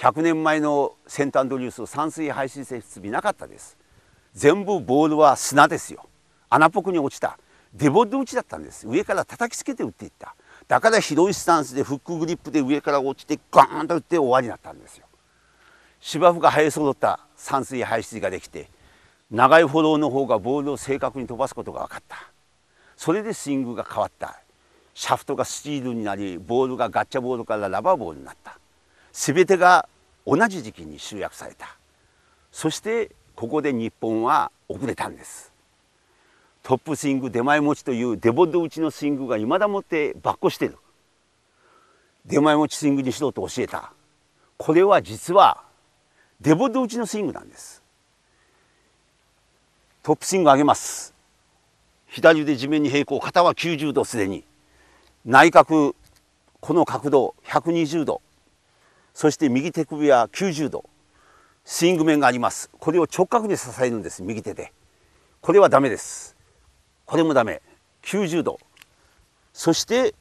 100年前のセントアンドリュース散水排水設備なかったです。全部ボールは砂ですよ。穴っぽくに落ちた。デボッド打ちだったんです。上から叩きつけて打っていった。だから広いスタンスでフックグリップで上から落ちてガーンと打って終わりだったんですよ。芝生が生え揃った散水排水ができて長いフォローの方がボールを正確に飛ばすことが分かった。それでスイングが変わった。シャフトがスチールになりボールがガッチャボールからラバーボールになった。全てが同じ時期に集約された。そしてここで日本は遅れたんです。トップスイング出前持ちというディボット打ちのスイングがいまだもってばっこしてる。出前持ちスイングにしろと教えた。これは実はディボット打ちのスイングなんです。トップスイング上げます。左腕地面に平行肩は90度すでに。内角この角度120度。そして右手首は90度。スイング面があります。これを直角に支えるんです。右手で。これはダメです。これもダメ。90度。そして